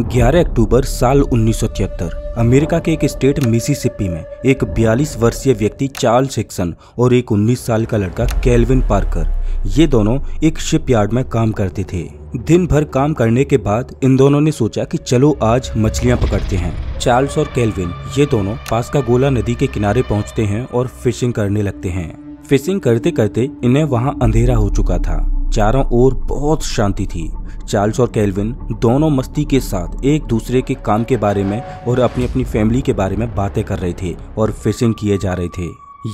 11 अक्टूबर साल 1973 अमेरिका के एक स्टेट मिसिसिपी में एक 42 वर्षीय व्यक्ति चार्ल्स हिक्सन और एक 19 साल का लड़का केल्विन पार्कर, ये दोनों एक शिपयार्ड में काम करते थे। दिन भर काम करने के बाद इन दोनों ने सोचा कि चलो आज मछलियाँ पकड़ते हैं। चार्ल्स और केल्विन, ये दोनों पास का गोला नदी के किनारे पहुँचते हैं और फिशिंग करने लगते हैं। फिशिंग करते करते इन्हें वहाँ अंधेरा हो चुका था। चारों ओर बहुत शांति थी। चार्ल्स और केल्विन दोनों मस्ती के साथ एक दूसरे के काम के बारे में और अपनी अपनी फैमिली के बारे में बातें कर रहे थे और फिशिंग किए जा रहे थे।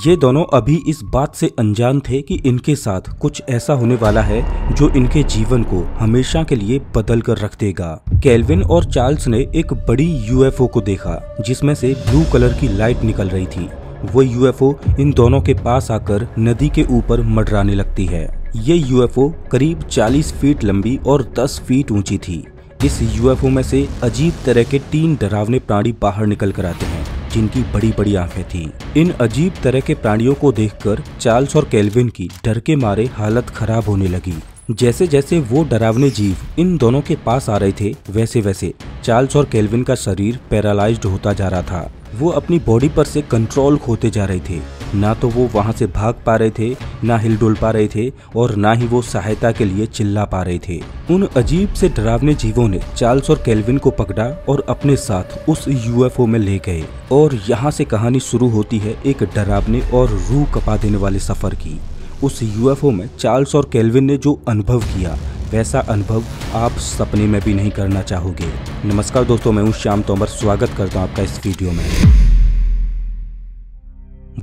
ये दोनों अभी इस बात से अनजान थे कि इनके साथ कुछ ऐसा होने वाला है जो इनके जीवन को हमेशा के लिए बदल कर रख देगा। केल्विन और चार्ल्स ने एक बड़ी यूएफओ को देखा, जिसमें से ब्लू कलर की लाइट निकल रही थी। वो यूएफओ इन दोनों के पास आकर नदी के ऊपर मडराने लगती है। ये यूएफओ करीब 40 फीट लंबी और 10 फीट ऊँची थी। इस यूएफओ में से अजीब तरह के तीन डरावने प्राणी बाहर निकल कर आते हैं, जिनकी बड़ी बड़ी आँखें थी। इन अजीब तरह के प्राणियों को देखकर चार्ल्स और केल्विन की डर के मारे हालत खराब होने लगी। जैसे जैसे वो डरावने जीव इन दोनों के पास आ रहे थे वैसे वैसे चार्ल्स और केल्विन का शरीर पैरालाइज्ड होता जा रहा था। वो अपनी बॉडी पर से कंट्रोल खोते जा रहे थे। ना तो वो वहाँ से भाग पा रहे थे, ना हिलडुल पा रहे थे और ना ही वो सहायता के लिए चिल्ला पा रहे थे। उन अजीब से डरावने जीवों ने चार्ल्स और केल्विन को पकड़ा और अपने साथ उस यूएफओ में ले गए। और यहाँ से कहानी शुरू होती है एक डरावने और रूह कपा देने वाले सफ़र की। उस यूएफओ में चार्ल्स और केल्विन ने जो अनुभव किया, वैसा अनुभव आप सपने में भी नहीं करना चाहोगे। नमस्कार दोस्तों, मैं हूँ श्याम तोमर। स्वागत करता हूँ आपका इस वीडियो में।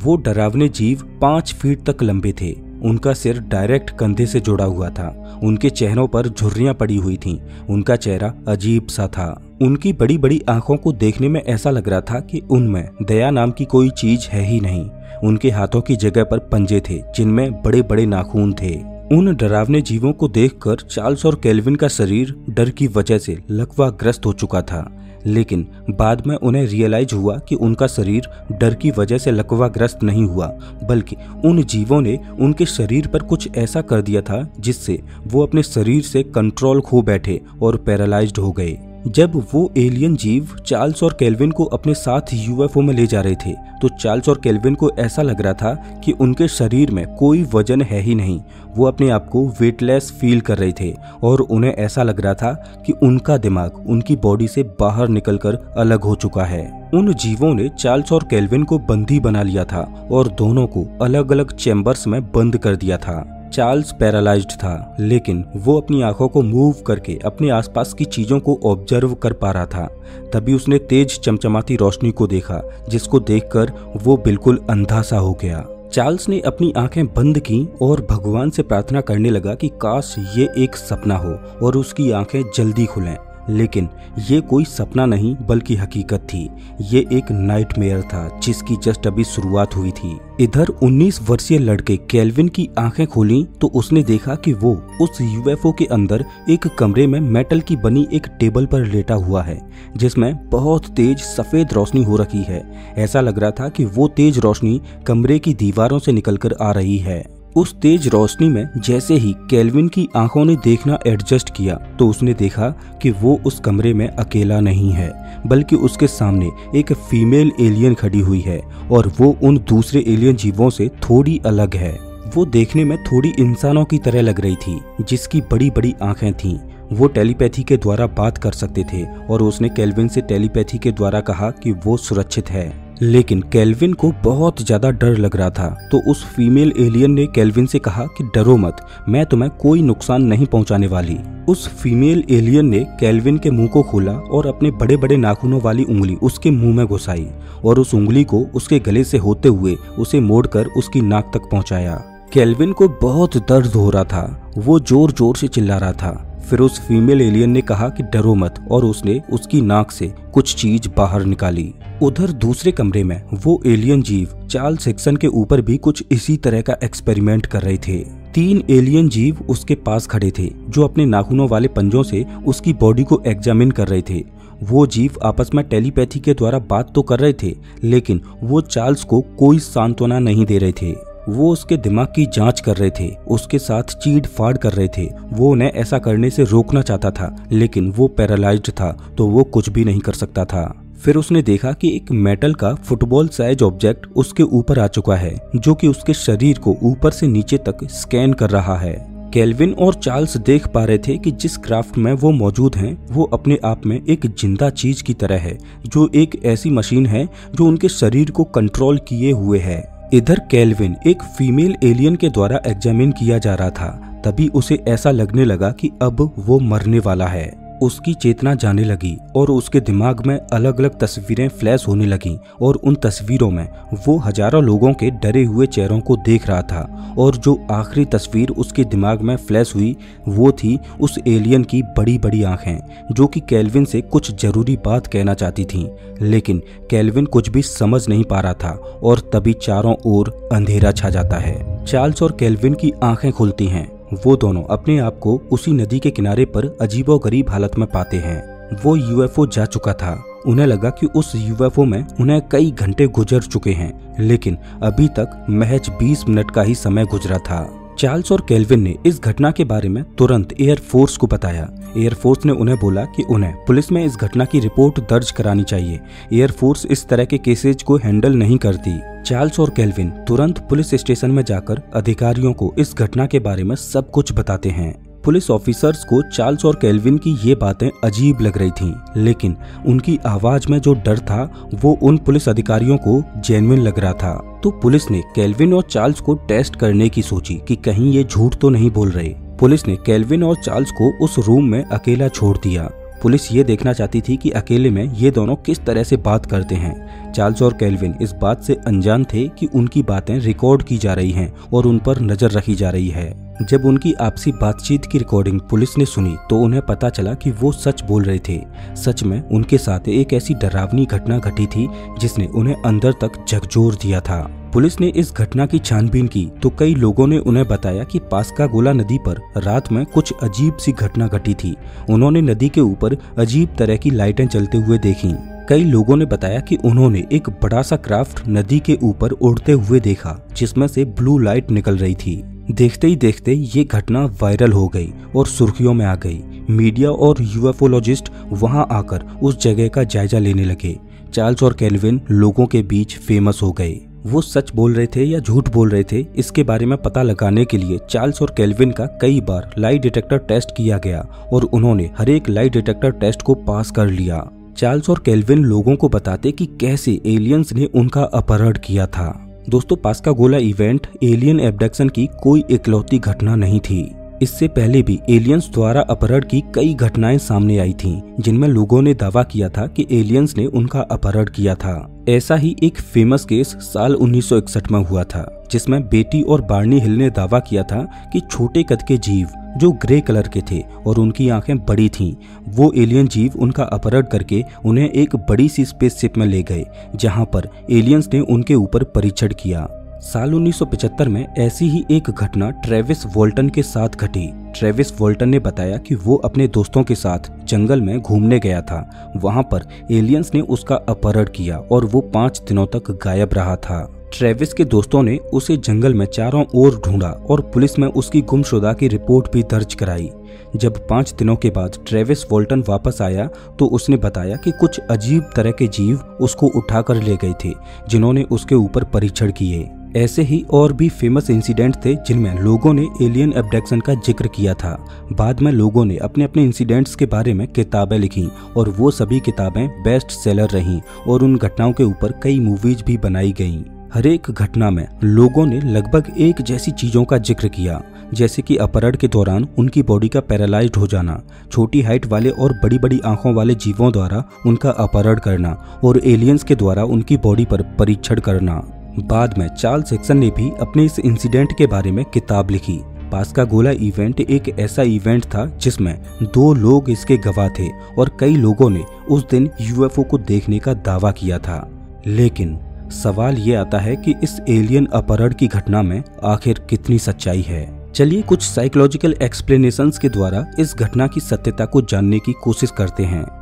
वो डरावने जीव पाँच फीट तक लंबे थे। उनका सिर डायरेक्ट कंधे से जुड़ा हुआ था। उनके चेहरों पर झुर्रियाँ पड़ी हुई थीं। उनका चेहरा अजीब सा था। उनकी बड़ी बड़ी आँखों को देखने में ऐसा लग रहा था कि उनमें दया नाम की कोई चीज़ है ही नहीं। उनके हाथों की जगह पर पंजे थे, जिनमें बड़े बड़े नाखून थे। उन डरावने जीवों को देखकर चार्ल्स और केल्विन का शरीर डर की वजह से लकवा ग्रस्त हो चुका था। लेकिन बाद में उन्हें रियलाइज़ हुआ कि उनका शरीर डर की वजह से लकवाग्रस्त नहीं हुआ, बल्कि उन जीवों ने उनके शरीर पर कुछ ऐसा कर दिया था जिससे वो अपने शरीर से कंट्रोल खो बैठे और पैरालाइज्ड हो गए। जब वो एलियन जीव, चार्ल्स और केल्विन को अपने साथ यूएफओ में ले जा रहे थे तो चार्ल्स और केल्विन को ऐसा लग रहा था कि उनके शरीर में कोई वज़न है ही नहीं। वो अपने आप को वेटलेस फील कर रहे थे और उन्हें ऐसा लग रहा था कि उनका दिमाग उनकी बॉडी से बाहर निकलकर अलग हो चुका है। उन जीवों ने चार्ल्स और केल्विन को बंदी बना लिया था और दोनों को अलग अलग चैम्बर्स में बंद कर दिया था। चार्ल्स पैरालाइज्ड था, लेकिन वो अपनी आँखों को मूव करके अपने आसपास की चीज़ों को ऑब्ज़र्व कर पा रहा था। तभी उसने तेज चमचमाती रोशनी को देखा, जिसको देखकर वो बिल्कुल अंधा सा हो गया। चार्ल्स ने अपनी आँखें बंद की और भगवान से प्रार्थना करने लगा कि काश ये एक सपना हो और उसकी आँखें जल्दी खुलें। लेकिन ये कोई सपना नहीं, बल्कि हकीकत थी। ये एक नाइटमेयर था, जिसकी जस्ट अभी शुरुआत हुई थी। इधर 19 वर्षीय लड़के केल्विन की आँखें खोली तो उसने देखा कि वो उस यूएफओ के अंदर एक कमरे में मेटल की बनी एक टेबल पर लेटा हुआ है, जिसमें बहुत तेज सफ़ेद रोशनी हो रखी है। ऐसा लग रहा था कि वो तेज रोशनी कमरे की दीवारों से निकलकर आ रही है। उस तेज रोशनी में जैसे ही केल्विन की आँखों ने देखना एडजस्ट किया तो उसने देखा कि वो उस कमरे में अकेला नहीं है, बल्कि उसके सामने एक फीमेल एलियन खड़ी हुई है और वो उन दूसरे एलियन जीवों से थोड़ी अलग है। वो देखने में थोड़ी इंसानों की तरह लग रही थी, जिसकी बड़ी बड़ी आँखें थीं। वो टेलीपैथी के द्वारा बात कर सकते थे और उसने केल्विन से टेलीपैथी के द्वारा कहा कि वो सुरक्षित है। लेकिन केल्विन को बहुत ज़्यादा डर लग रहा था। तो उस फीमेल एलियन ने केल्विन से कहा कि डरो मत, मैं तुम्हें कोई नुकसान नहीं पहुँचाने वाली। उस फीमेल एलियन ने केल्विन के मुँह को खोला और अपने बड़े बड़े नाखूनों वाली उंगली उसके मुँह में घुसाई और उस उंगली को उसके गले से होते हुए उसे मोड़कर उसकी नाक तक पहुँचाया। केल्विन को बहुत दर्द हो रहा था, वो ज़ोर ज़ोर से चिल्ला रहा था। फिर उस फीमेल एलियन ने कहा कि डरो मत और उसने उसकी नाक से कुछ चीज़ बाहर निकाली। उधर दूसरे कमरे में वो एलियन जीव चार्ल सेक्शन के ऊपर भी कुछ इसी तरह का एक्सपेरिमेंट कर रहे थे। तीन एलियन जीव उसके पास खड़े थे, जो अपने नाखूनों वाले पंजों से उसकी बॉडी को एग्जामिन कर रहे थे। वो जीव आपस में टेलीपैथी के द्वारा बात तो कर रहे थे, लेकिन वो चार्ल्स को कोई सांत्वना नहीं दे रहे थे। वो उसके दिमाग की जाँच कर रहे थे, उसके साथ चीड़ फाड़ कर रहे थे। वो उन्हें ऐसा करने से रोकना चाहता था, लेकिन वो पैरालाइज्ड था तो वो कुछ भी नहीं कर सकता था। फिर उसने देखा कि एक मेटल का फुटबॉल साइज़ ऑब्जेक्ट उसके ऊपर आ चुका है, जो कि उसके शरीर को ऊपर से नीचे तक स्कैन कर रहा है। केल्विन और चार्ल्स देख पा रहे थे कि जिस क्राफ्ट में वो मौजूद हैं, वो अपने आप में एक ज़िंदा चीज़ की तरह है, जो एक ऐसी मशीन है, जो उनके शरीर को कंट्रोल किए हुए है। इधर कैलविन एक फीमेल एलियन के द्वारा एग्जामिन किया जा रहा था, तभी उसे ऐसा लगने लगा कि अब वो मरने वाला है। उसकी चेतना जाने लगी और उसके दिमाग में अलग अलग तस्वीरें फ्लैश होने लगी और उन तस्वीरों में वो हज़ारों लोगों के डरे हुए चेहरों को देख रहा था और जो आखिरी तस्वीर उसके दिमाग में फ्लैश हुई, वो थी उस एलियन की बड़ी बड़ी आँखें, जो कि कैलविन से कुछ ज़रूरी बात कहना चाहती थी। लेकिन कैलविन कुछ भी समझ नहीं पा रहा था और तभी चारों ओर अंधेरा छा जाता है। चार्ल्स और कैलविन की आँखें खुलती हैं। वो दोनों अपने आप को उसी नदी के किनारे पर अजीबोगरीब हालत में पाते हैं। वो यूएफओ जा चुका था। उन्हें लगा कि उस यूएफओ में उन्हें कई घंटे गुजर चुके हैं, लेकिन अभी तक महज 20 मिनट का ही समय गुजरा था। चार्ल्स और केल्विन ने इस घटना के बारे में तुरंत एयरफोर्स को बताया। एयरफोर्स ने उन्हें बोला कि उन्हें पुलिस में इस घटना की रिपोर्ट दर्ज करानी चाहिए। एयरफोर्स इस तरह के केसेज को हैंडल नहीं करती। चार्ल्स और केल्विन तुरंत पुलिस स्टेशन में जाकर अधिकारियों को इस घटना के बारे में सब कुछ बताते हैं। पुलिस ऑफिसर्स को चार्ल्स और केल्विन की ये बातें अजीब लग रही थीं, लेकिन उनकी आवाज़ में जो डर था वो उन पुलिस अधिकारियों को जेनविन लग रहा था। तो पुलिस ने केल्विन और चार्ल्स को टेस्ट करने की सोची कि कहीं ये झूठ तो नहीं बोल रहे। पुलिस ने केल्विन और चार्ल्स को उस रूम में अकेला छोड़ दिया। पुलिस ये देखना चाहती थी कि अकेले में ये दोनों किस तरह से बात करते हैं। चार्ल्स और केल्विन इस बात से अनजान थे कि उनकी बातें रिकॉर्ड की जा रही हैं और उन पर नज़र रखी जा रही है। जब उनकी आपसी बातचीत की रिकॉर्डिंग पुलिस ने सुनी तो उन्हें पता चला कि वो सच बोल रहे थे। सच में, उनके साथ एक ऐसी डरावनी घटना घटी थी, जिसने उन्हें अंदर तक झकझोर दिया था। पुलिस ने इस घटना की छानबीन की तो कई लोगों ने उन्हें बताया कि पासका गोला नदी पर रात में कुछ अजीब सी घटना घटी थी। उन्होंने नदी के ऊपर अजीब तरह की लाइटें चलते हुए देखी। कई लोगों ने बताया कि उन्होंने एक बड़ा सा क्राफ्ट नदी के ऊपर उड़ते हुए देखा, जिसमें से ब्लू लाइट निकल रही थी। देखते ही देखते ये घटना वायरल हो गई और सुर्खियों में आ गई। मीडिया और यूएफोलॉजिस्ट वहाँ आकर उस जगह का जायजा लेने लगे। चार्ल्स और कैलविन लोगों के बीच फ़ेमस हो गए। वो सच बोल रहे थे या झूठ बोल रहे थे इसके बारे में पता लगाने के लिए चार्ल्स और केल्विन का कई बार लाई डिटेक्टर टेस्ट किया गया और उन्होंने हर एक लाई डिटेक्टर टेस्ट को पास कर लिया। चार्ल्स और केल्विन लोगों को बताते कि कैसे एलियंस ने उनका अपहरण किया था। दोस्तों पास्का गोला इवेंट एलियन एबडक्शन की कोई इकलौती घटना नहीं थी। इससे पहले भी एलियंस द्वारा अपहरण की कई घटनाएँ सामने आई थीं, जिनमें लोगों ने दावा किया था कि एलियंस ने उनका अपहरण किया था। ऐसा ही एक फ़ेमस केस साल 1961 में हुआ था जिसमें बेटी और बार्नी हिल ने दावा किया था कि छोटे कद के जीव जो ग्रे कलर के थे और उनकी आँखें बड़ी थीं, वो एलियन जीव उनका अपहरण करके उन्हें एक बड़ी सी स्पेसशिप में ले गए जहाँ पर एलियंस ने उनके ऊपर परीक्षण किया। साल 1975 में ऐसी ही एक घटना ट्रेविस वोल्टन के साथ घटी। ट्रेविस वोल्टन ने बताया कि वो अपने दोस्तों के साथ जंगल में घूमने गया था। वहाँ पर एलियंस ने उसका अपहरण किया और वो पाँच दिनों तक गायब रहा था। ट्रेविस के दोस्तों ने उसे जंगल में चारों ओर ढूंढा और पुलिस में उसकी गुमशुदा की रिपोर्ट भी दर्ज कराई। जब पाँच दिनों के बाद ट्रेविस वोल्टन वापस आया तो उसने बताया कि कुछ अजीब तरह के जीव उसको उठाकर ले गए थे, जिन्होंने उसके ऊपर परीक्षण किए। ऐसे ही और भी फ़ेमस इंसिडेंट थे जिनमें लोगों ने एलियन एबडक्शन का ज़िक्र किया था। बाद में लोगों ने अपने अपने इंसिडेंट्स के बारे में किताबें लिखी और वो सभी किताबें बेस्ट सेलर रहीं और उन घटनाओं के ऊपर कई मूवीज़ भी बनाई गईं। हर एक घटना में लोगों ने लगभग एक जैसी चीज़ों का ज़िक्र किया, जैसे कि अपहरण के दौरान उनकी बॉडी का पैरालाइज्ड हो जाना, छोटी हाइट वाले और बड़ी बड़ी आँखों वाले जीवों द्वारा उनका अपहरण करना और एलियंस के द्वारा उनकी बॉडी पर परीक्षण करना। बाद में चार्ल्स सेक्सन ने भी अपने इस इंसिडेंट के बारे में किताब लिखी। पास्का गोला इवेंट एक ऐसा इवेंट था जिसमें दो लोग इसके गवाह थे और कई लोगों ने उस दिन यूएफओ को देखने का दावा किया था। लेकिन सवाल ये आता है कि इस एलियन अपहरण की घटना में आखिर कितनी सच्चाई है? चलिए कुछ साइकोलॉजिकल एक्सप्लेनेशंस के द्वारा इस घटना की सत्यता को जानने की कोशिश करते हैं।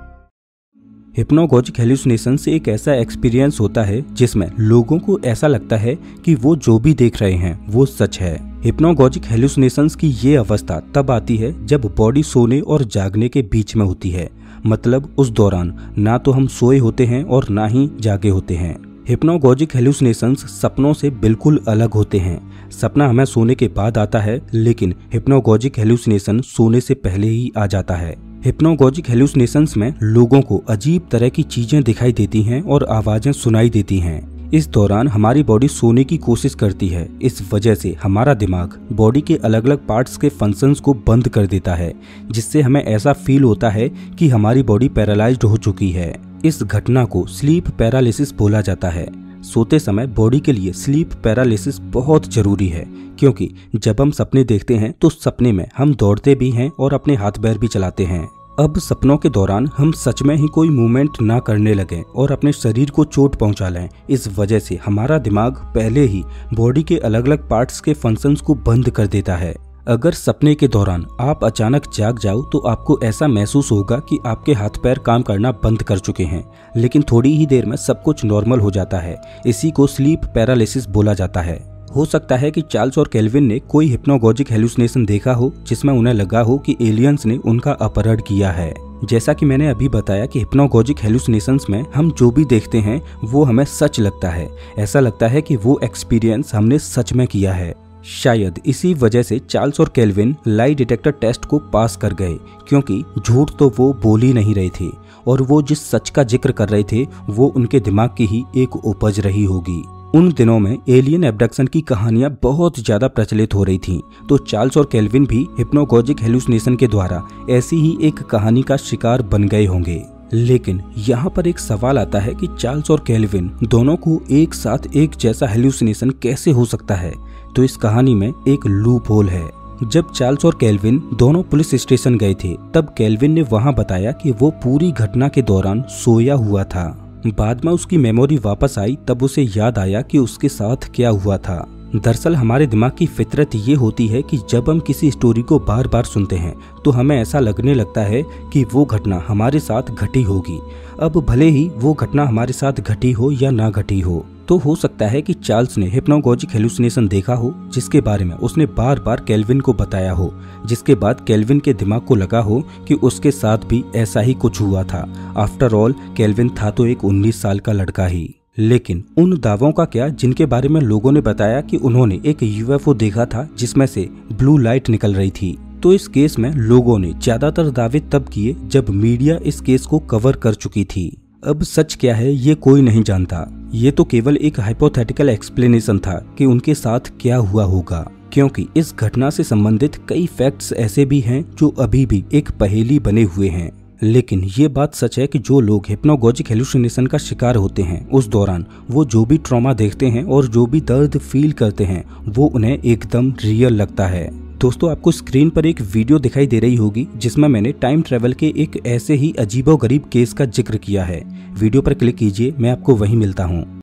हिप्नोगोजिक हेलुसिनेशन से एक ऐसा एक्सपीरियंस होता है, जिसमें लोगों को ऐसा लगता है कि वो जो भी देख रहे हैं, वो सच है। हिप्नोगोजिक हेलुसिनेशंस की ये अवस्था तब आती है जब बॉडी सोने और जागने के बीच में होती है। मतलब उस दौरान ना तो हम सोए होते हैं और ना ही जागे होते हैं। हिप्नोगोजिक हेलुसिनेशंस सपनों से बिल्कुल अलग होते हैं। सपना हमें सोने के बाद आता है, लेकिन हिप्नोगोजिक हेलुसिनेशन सोने से पहले ही आ जाता है। हिप्नोगोजिक हेलुसिनेशंस में लोगों को अजीब तरह की चीज़ें दिखाई देती हैं और आवाज़ें सुनाई देती हैं। इस दौरान हमारी बॉडी सोने की कोशिश करती है। इस वजह से हमारा दिमाग बॉडी के अलग अलग पार्ट्स के फ़ंक्शंस को बंद कर देता है, जिससे हमें ऐसा फील होता है कि हमारी बॉडी पैरालाइज्ड हो चुकी है। इस घटना को स्लीप पैरालिसिस बोला जाता है। सोते समय बॉडी के लिए स्लीप पैरालिसिस बहुत ज़रूरी है, क्योंकि जब हम सपने देखते हैं तो सपने में हम दौड़ते भी हैं और अपने हाथ पैर भी चलाते हैं। अब सपनों के दौरान हम सच में ही कोई मूवमेंट ना करने लगें और अपने शरीर को चोट पहुँचा लें। इस वजह से हमारा दिमाग पहले ही बॉडी के अलग अलग पार्ट्स के फ़ंक्शंस को बंद कर देता है। अगर सपने के दौरान आप अचानक जाग जाओ तो आपको ऐसा महसूस होगा कि आपके हाथ पैर काम करना बंद कर चुके हैं। लेकिन थोड़ी ही देर में सब कुछ नॉर्मल हो जाता है। इसी को स्लीप पैरालिसिस बोला जाता है। हो सकता है कि चार्ल्स और केल्विन ने कोई हिप्नोगोजिक हेलुसिनेशन देखा हो, जिसमें उन्हें लगा हो कि एलियंस ने उनका अपहरण किया है। जैसा कि मैंने अभी बताया कि हिप्नोगोजिक हेलुसिनेशंस में हम जो भी देखते हैं, वो हमें सच लगता है। ऐसा लगता है कि वो एक्सपीरियंस हमने सच में किया है। शायद इसी वजह से चार्ल्स और केल्विन लाई डिटेक्टर टेस्ट को पास कर गए क्योंकि झूठ तो वो बोल ही नहीं रहे थे और वो जिस सच का ज़िक्र कर रहे थे वो उनके दिमाग की ही एक उपज रही होगी। उन दिनों में एलियन एबडक्शन की कहानियाँ बहुत ज़्यादा प्रचलित हो रही थीं, तो चार्ल्स और केल्विन भी हिप्नोगोजिक हेलुसिनेशन के द्वारा ऐसी ही एक कहानी का शिकार बन गए होंगे। लेकिन यहाँ पर एक सवाल आता है कि चार्ल्स और केल्विन दोनों को एक साथ एक जैसा हेलुसिनेशन कैसे हो सकता है? तो इस कहानी में एक लूप होल है। जब चार्ल्स और कैल्विन दोनों पुलिस स्टेशन गए थे, तब कैल्विन ने वहाँ बताया कि वो पूरी घटना के दौरान सोया हुआ था। बाद में उसकी मेमोरी वापस आई, तब उसे याद आया कि उसके साथ क्या हुआ था। दरअसल हमारे दिमाग की फितरत ये होती है कि जब हम किसी स्टोरी को बार बार सुनते हैं तो हमें ऐसा लगने लगता है कि वो घटना हमारे साथ घटी होगी। अब भले ही वो घटना हमारे साथ घटी हो या ना घटी हो तो हो सकता है कि चार्ल्स ने हिप्नोगोजिक हेलुसिनेशन देखा हो, जिसके बारे में उसने बार बार केल्विन को बताया हो, जिसके बाद केल्विन के दिमाग को लगा हो कि उसके साथ भी ऐसा ही कुछ हुआ था। आफ्टर ऑल केल्विन था तो एक 19 साल का लड़का ही। लेकिन उन दावों का क्या जिनके बारे में लोगों ने बताया कि उन्होंने एक यूएफओ देखा था जिसमें से ब्लू लाइट निकल रही थी? तो इस केस में लोगों ने ज़्यादातर दावे तब किए जब मीडिया इस केस को कवर कर चुकी थी। अब सच क्या है ये कोई नहीं जानता। ये तो केवल एक हाइपोथेटिकल एक्सप्लेनेशन था कि उनके साथ क्या हुआ होगा। क्योंकि इस घटना से संबंधित कई फैक्ट्स ऐसे भी हैं जो अभी भी एक पहेली बने हुए हैं। लेकिन ये बात सच है कि जो लोग हिप्नोगोजिक हेलुसिनेशन का शिकार होते हैं, उस दौरान वो जो भी ट्रॉमा देखते हैं और जो भी दर्द फील करते हैं, वो उन्हें एकदम रियल लगता है। दोस्तों, आपको स्क्रीन पर एक वीडियो दिखाई दे रही होगी, जिसमें मैंने टाइम ट्रेवल के एक ऐसे ही अजीबो गरीब केस का ज़िक्र किया है। वीडियो पर क्लिक कीजिए, मैं आपको वही मिलता हूँ।